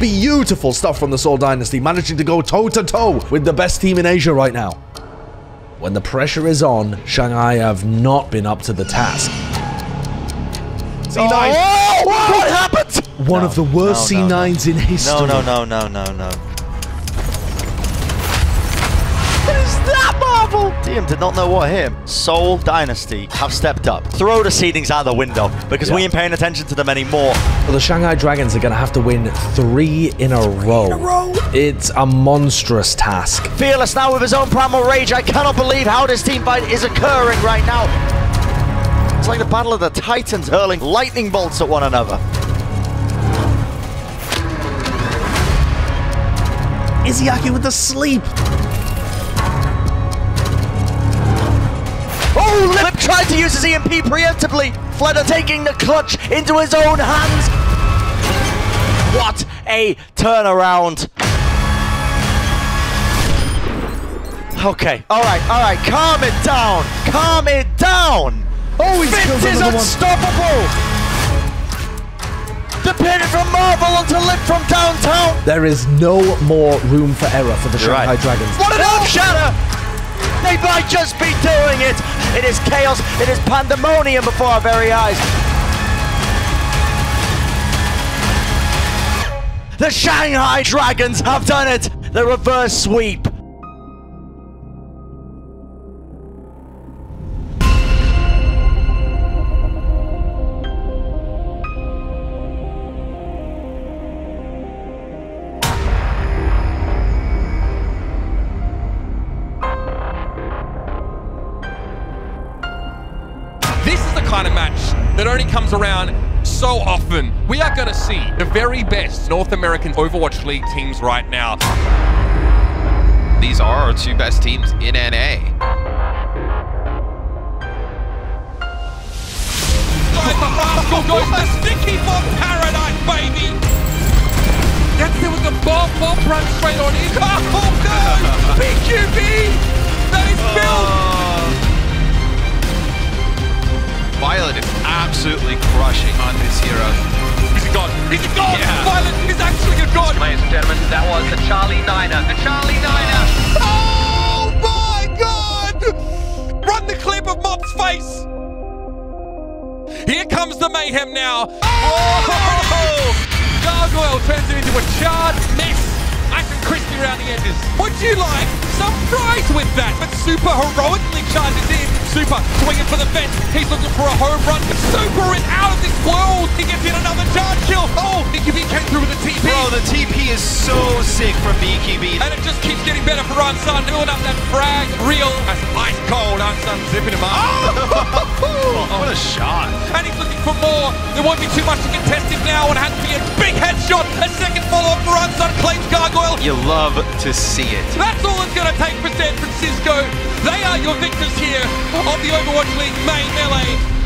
Beautiful stuff from the Seoul Dynasty, managing to go toe-to-toe with the best team in Asia right now. When the pressure is on, Shanghai have not been up to the task. C9! Oh, what happened? One No, of the worst no, no, C9s in history. No, no, no, no, no, no. DM did not know what hit him. Seoul Dynasty have stepped up. Throw the seedings out the window because we ain't paying attention to them anymore. Well, the Shanghai Dragons are going to have to win three in a row. It's a monstrous task. Fearless now with his own primal rage. I cannot believe how this team fight is occurring right now. It's like the battle of the titans hurling lightning bolts at one another. Izayaki with the sleep. Oh, Lip tried to use his EMP preemptively. Fleta taking the clutch into his own hands. What a turnaround. Okay, all right, all right, calm it down, calm it down. Oh, he's Fits is one. unstoppable. The pin from Marvel onto Lip from downtown. There is no more room for error for the You're Shanghai right. Dragons. What an Earthshatter! They might just be doing it. It is chaos. It is pandemonium before our very eyes. The Shanghai Dragons have done it. The reverse sweep. Match that only comes around so often. We are going to see the very best North American Overwatch League teams right now. These are our two best teams in NA. Rascal goes the sticky bomb paradise, baby! That's there with the bomb, bomb run straight on in. Oh no! BQB! He's a god! He's a god! Yeah. Violet is actually a god! Ladies and gentlemen, that was the Charlie Niner. The Charlie Niner. Oh my god! Run the clip of Moth's face! Here comes the mayhem now. Oh! oh! Gargoyle turns it into a charred mess. Nice and crispy around the edges. Would you like some fries with that? But Super heroically charges in. Super swinging for the fence. He's looking for a home run. But Super is out of this world. He gets in another charge kill. Sick from BKB. And it just keeps getting better for Unsun, doing up that frag reel. That's ice cold. Unsun zipping him up. Oh! what a shot. And he's looking for more. There won't be too much to contest him now. It has to be a big headshot. A second follow-up for Unsun claims Gargoyle. You love to see it. That's all it's going to take for San Francisco. They are your victors here of the Overwatch League May Melee.